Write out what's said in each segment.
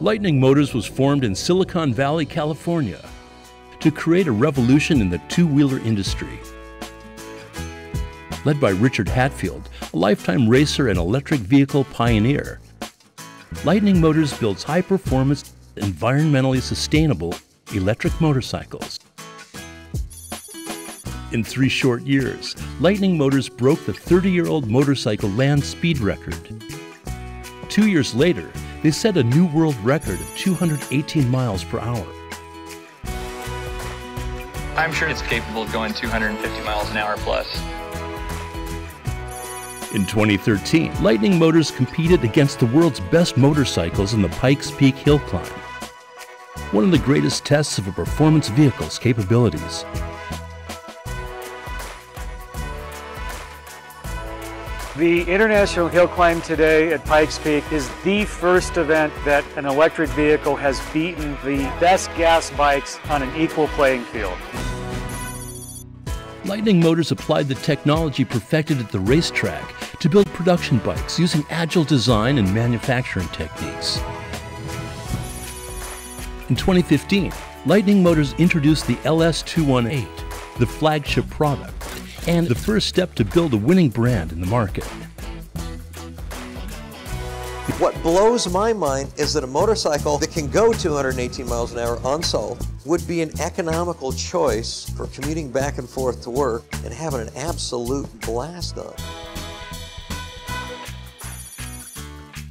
Lightning Motors was formed in Silicon Valley, California, to create a revolution in the two wheeler industry. Led by Richard Hatfield, a lifetime racer and electric vehicle pioneer, Lightning Motors builds high performance, environmentally sustainable electric motorcycles. In three short years, Lightning Motors broke the 30 year old motorcycle land speed record. Two years later, they set a new world record of 218 miles per hour. I'm sure it's capable of going 250 miles an hour plus. In 2013, Lightning Motors competed against the world's best motorcycles in the Pikes Peak Hill Climb, one of the greatest tests of a performance vehicle's capabilities. The International Hill Climb today at Pikes Peak is the first event that an electric vehicle has beaten the best gas bikes on an equal playing field. Lightning Motors applied the technology perfected at the racetrack to build production bikes using agile design and manufacturing techniques. In 2015, Lightning Motors introduced the LS218, the flagship product, and the first step to build a winning brand in the market. What blows my mind is that a motorcycle that can go 218 miles an hour unsolved would be an economical choice for commuting back and forth to work and having an absolute blast on.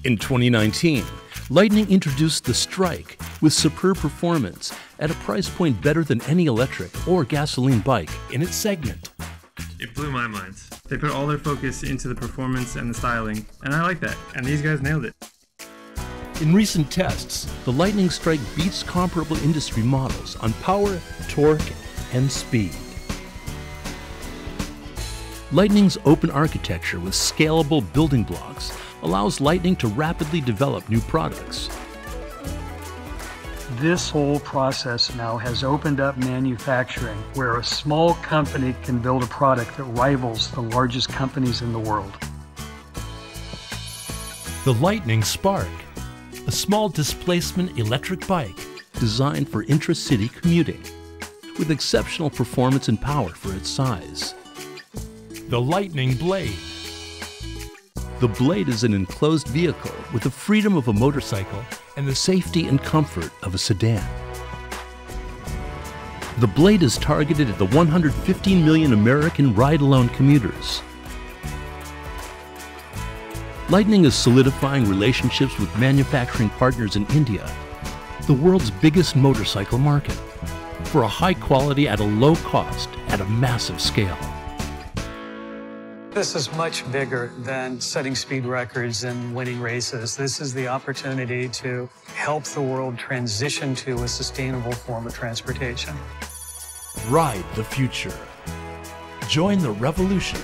In 2019, Lightning introduced the Strike with superb performance at a price point better than any electric or gasoline bike in its segment. It blew my mind. They put all their focus into the performance and the styling, and I like that. And these guys nailed it. In recent tests, the Lightning Strike beats comparable industry models on power, torque, and speed. Lightning's open architecture with scalable building blocks allows Lightning to rapidly develop new products. This whole process now has opened up manufacturing where a small company can build a product that rivals the largest companies in the world. The Lightning Spark, a small displacement electric bike designed for intra-city commuting with exceptional performance and power for its size. The Lightning Blade. The Blade is an enclosed vehicle with the freedom of a motorcycle and the safety and comfort of a sedan. The Blade is targeted at the 115 million American ride-alone commuters. Lightning is solidifying relationships with manufacturing partners in India, the world's biggest motorcycle market, for a high quality at a low cost at a massive scale. This is much bigger than setting speed records and winning races. This is the opportunity to help the world transition to a sustainable form of transportation. Ride the future. Join the revolution